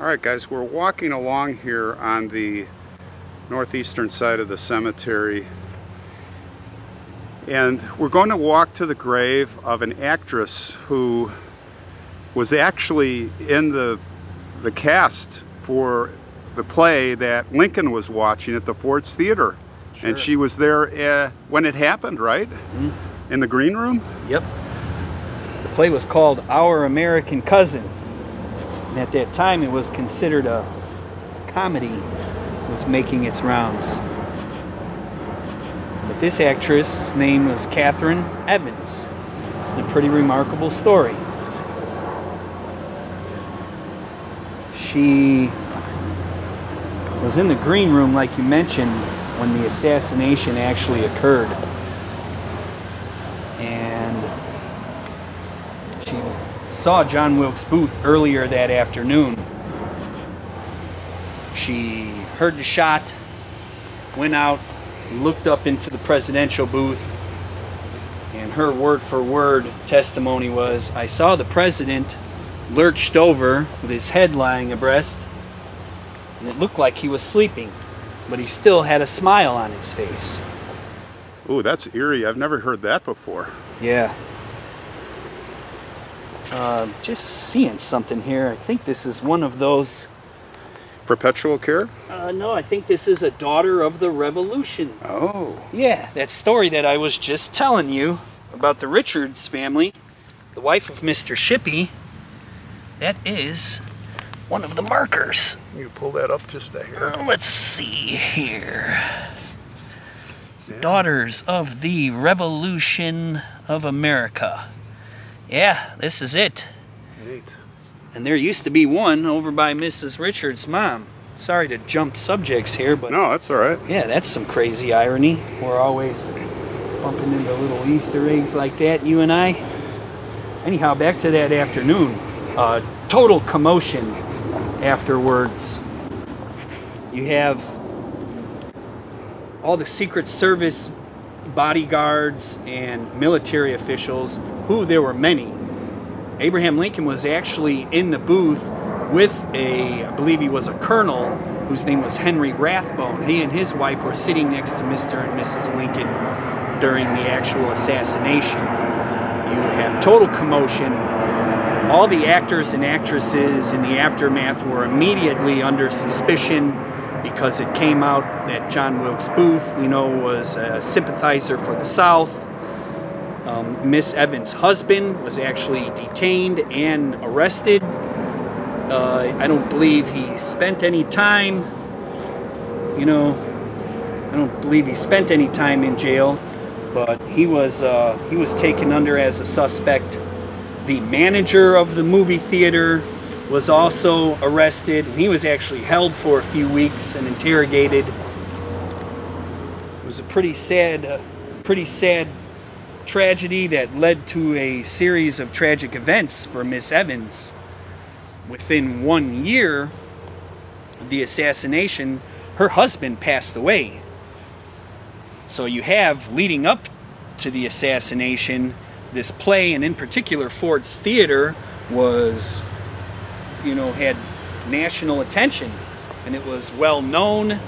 All right, guys, we're walking along here on the northeastern side of the cemetery. And we're going to walk to the grave of an actress who was actually in the, the cast for the play that Lincoln was watching at the Ford's Theater. Sure. And she was there uh, when it happened, right? Mm. In the green room? Yep. The play was called Our American Cousin. And at that time, it was considered a comedy was making its rounds. But this actress' name was Katharine Evans. A pretty remarkable story. She was in the green room, like you mentioned, when the assassination actually occurred. Saw John Wilkes Booth earlier that afternoon. She heard the shot, went out, looked up into the presidential booth, and her word for word testimony was I saw the president lurched over with his head lying abreast, and it looked like he was sleeping, but he still had a smile on his face. Oh, that's eerie. I've never heard that before. Yeah. Uh, just seeing something here. I think this is one of those. Perpetual care? Uh, no, I think this is a daughter of the revolution. Oh. Yeah, that story that I was just telling you about the Richards family, the wife of Mr. Shippey, that is one of the markers. You pull that up just a hair. Uh, let's see here. Yeah. Daughters of the Revolution of America. Yeah, this is it. Neat. And there used to be one over by Mrs. Richards' mom. Sorry to jump subjects here, but... No, that's all right. Yeah, that's some crazy irony. We're always bumping into little Easter eggs like that, you and I. Anyhow, back to that afternoon. Uh, total commotion afterwards. You have all the Secret Service bodyguards and military officials, who there were many. Abraham Lincoln was actually in the booth with a, I believe he was a colonel, whose name was Henry Rathbone. He and his wife were sitting next to Mr. and Mrs. Lincoln during the actual assassination. You have total commotion. All the actors and actresses in the aftermath were immediately under suspicion because it came out that John Wilkes Booth, you know, was a sympathizer for the South. Um, Miss Evans' husband was actually detained and arrested. Uh, I don't believe he spent any time, you know, I don't believe he spent any time in jail, but he was uh, he was taken under as a suspect. The manager of the movie theater was also arrested. and He was actually held for a few weeks and interrogated. It was a pretty sad, uh, pretty sad tragedy that led to a series of tragic events for Miss Evans. Within one year of the assassination, her husband passed away. So you have, leading up to the assassination, this play, and in particular Ford's Theater, was you know, had national attention and it was well known.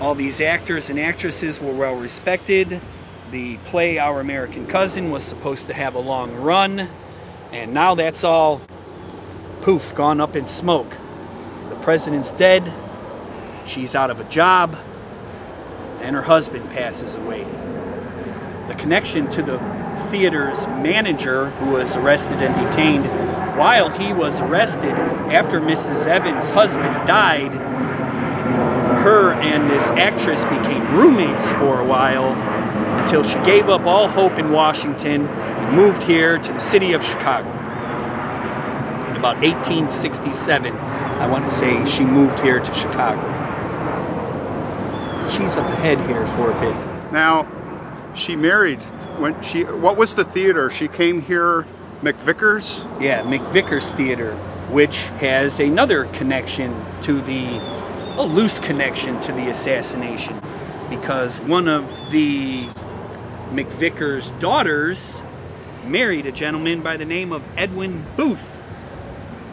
All these actors and actresses were well respected. The play Our American Cousin was supposed to have a long run and now that's all poof, gone up in smoke. The president's dead, she's out of a job, and her husband passes away. The connection to the theater's manager, who was arrested and detained while he was arrested after Mrs. Evans' husband died, her and this actress became roommates for a while until she gave up all hope in Washington and moved here to the city of Chicago. In about 1867, I want to say she moved here to Chicago. She's up ahead here for a bit. Now, she married when she, what was the theater? She came here McVickers? Yeah, McVickers Theater, which has another connection to the, a loose connection to the assassination, because one of the McVickers' daughters married a gentleman by the name of Edwin Booth,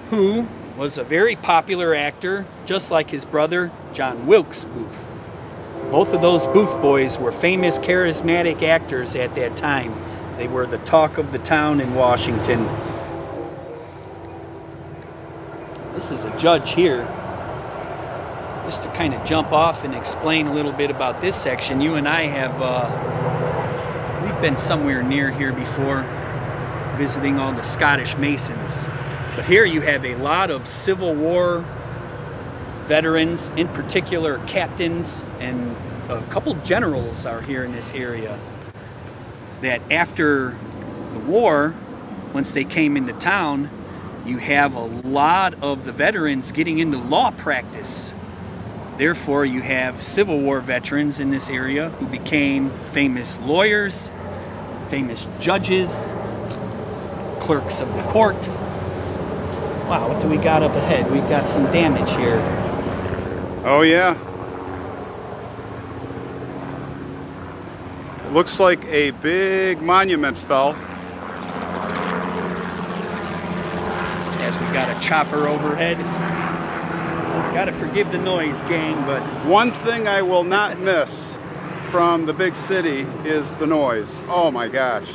who was a very popular actor, just like his brother, John Wilkes Booth. Both of those Booth boys were famous, charismatic actors at that time. They were the talk of the town in Washington. This is a judge here. Just to kind of jump off and explain a little bit about this section, you and I have, uh, been somewhere near here before, visiting all the Scottish Masons. But here you have a lot of Civil War veterans, in particular captains, and a couple generals are here in this area. That after the war, once they came into town, you have a lot of the veterans getting into law practice. Therefore, you have Civil War veterans in this area who became famous lawyers, famous judges, clerks of the court. Wow, what do we got up ahead? We've got some damage here. Oh yeah. Looks like a big monument fell. As we got a chopper overhead. Gotta forgive the noise, gang, but One thing I will not miss from the big city is the noise. Oh my gosh.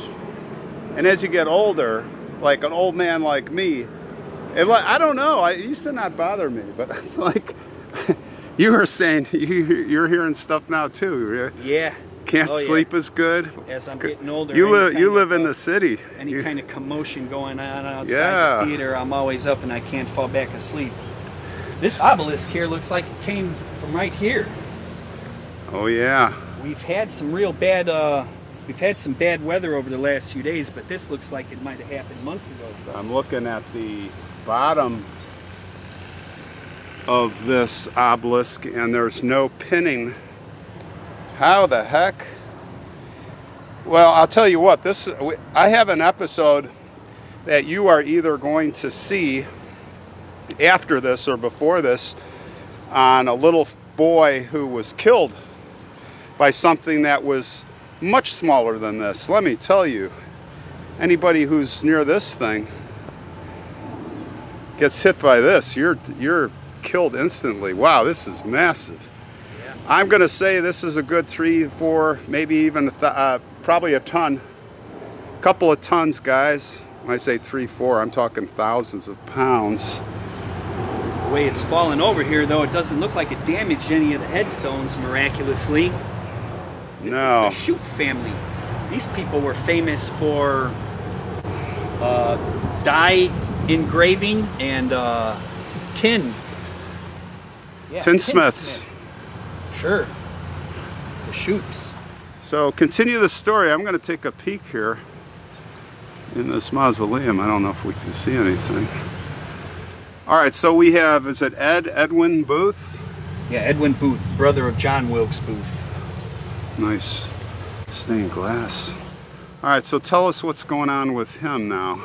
And as you get older, like an old man like me, it, li- I don't know, I, it used to not bother me, but like you were saying, you, you're hearing stuff now too. yeah. Can't Oh, yeah. sleep as good. As I'm getting older, You live, you of, live in uh, the city. any You- kind of commotion going on outside Yeah. the theater, I'm always up and I can't fall back asleep. This obelisk here looks like it came from right here. oh yeah. We've had some real bad, uh, we've had some bad weather over the last few days, but this looks like it might have happened months ago. I'm looking at the bottom of this obelisk and there's no pinning. How the heck? Well, I'll tell you what, this I have an episode that you are either going to see after this or before this on a little boy who was killed by something that was much smaller than this. Let me tell you, anybody who's near this thing gets hit by this, you're you're killed instantly. Wow, this is massive. I'm gonna say this is a good three, four, maybe even uh, probably a ton, couple of tons, guys. When I say three, four, I'm talking thousands of pounds. The way it's fallen over here, though, it doesn't look like it damaged any of the headstones miraculously. This No. is the Shute family. These people were famous for uh, die engraving and uh, tin. Yeah, Tinsmiths. tinsmith. Sure. The Shutes. So continue the story. I'm gonna take a peek here in this mausoleum. I don't know if we can see anything. All right, so we have, is it Ed, Edwin Booth? Yeah, Edwin Booth, brother of John Wilkes Booth. Nice stained glass. All right, so tell us what's going on with him now.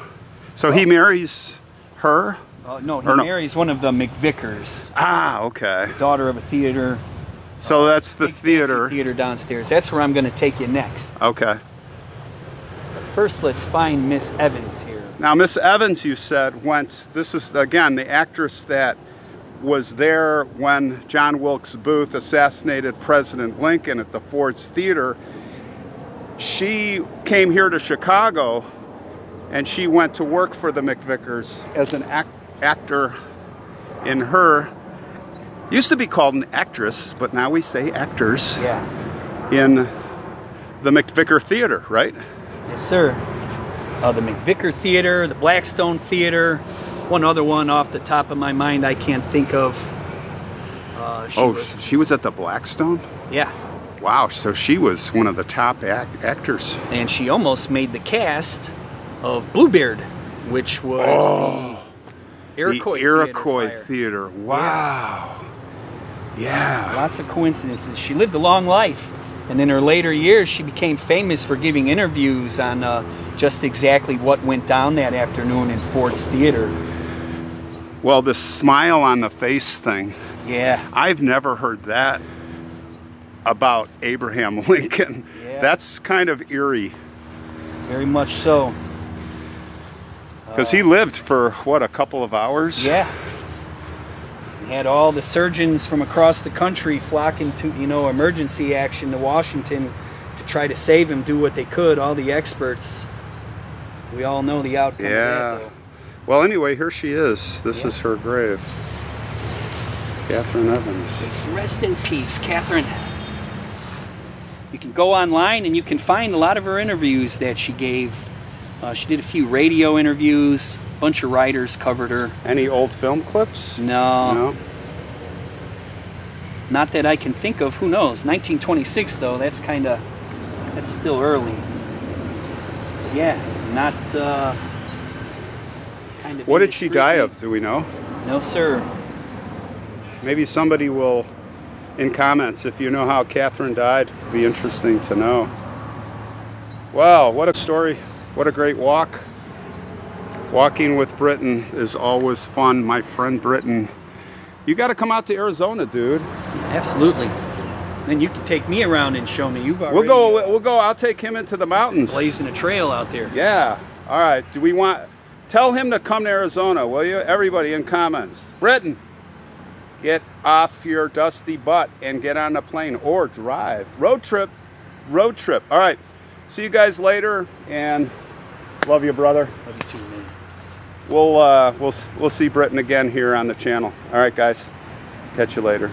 So he marries her? Uh, no, he no. marries one of the McVickers, Ah, okay. daughter of a theater. So that's the theater. Theater downstairs. That's where I'm going to take you next. Okay. First, let's find Miss Evans here. Now, Miss Evans, you said, went, this is again the actress that was there when John Wilkes Booth assassinated President Lincoln at the Ford's Theater. She came here to Chicago and she went to work for the McVickers as an act- actor in her. Used to be called an actress, but now we say actors Yeah. in the McVicker Theater, right? Yes, sir. Uh, the McVicker Theater, the Blackstone Theater, one other one off the top of my mind I can't think of. Uh, she oh, was, she was at the Blackstone? yeah. Wow, so she was one of the top act- actors. And she almost made the cast of Bluebeard, which was Oh, the Iroquois, the Iroquois Theater. Theater. Wow. Yeah. Lots of coincidences. She lived a long life, and in her later years, she became famous for giving interviews on uh, just exactly what went down that afternoon in Ford's Theater. Well, the smile on the face thing, Yeah, I've never heard that about Abraham Lincoln. Yeah. That's kind of eerie very much so. because he uh, lived for what a couple of hours. Yeah, had all the surgeons from across the country flocking to, you know, emergency action to Washington to try to save him, do what they could, all the experts. We all know the outcome Yeah. Of that, though. Well, anyway, here she is. This Yeah. is her grave. Catherine Evans. Rest in peace, Catherine. You can go online and you can find a lot of her interviews that she gave. Uh, she did a few radio interviews. A bunch of writers covered her. Any old film clips? No, No. not that I can think of. Who knows? 1926, though. That's kind of that's still early. Yeah, not uh, kind of. What did she die of? Do we know? No, sir. Maybe somebody will, in comments, if you know how Catherine died, be interesting to know. Wow, what a story. What a great walk. Walking with Britain is always fun. My friend Britain. You got to come out to Arizona, dude. Absolutely. Then you can take me around and show me. You've already We'll go. We'll go. I'll take him into the mountains. blazing a trail out there. Yeah. All right. Do we want? Tell him to come to Arizona, will you? Everybody in comments. Britain, get off your dusty butt and get on the plane or drive. Road trip. Road trip. All right. See you guys later, and love you, brother. Love you too, man. We'll uh, we'll we'll see Britain again here on the channel. All right, guys. Catch you later.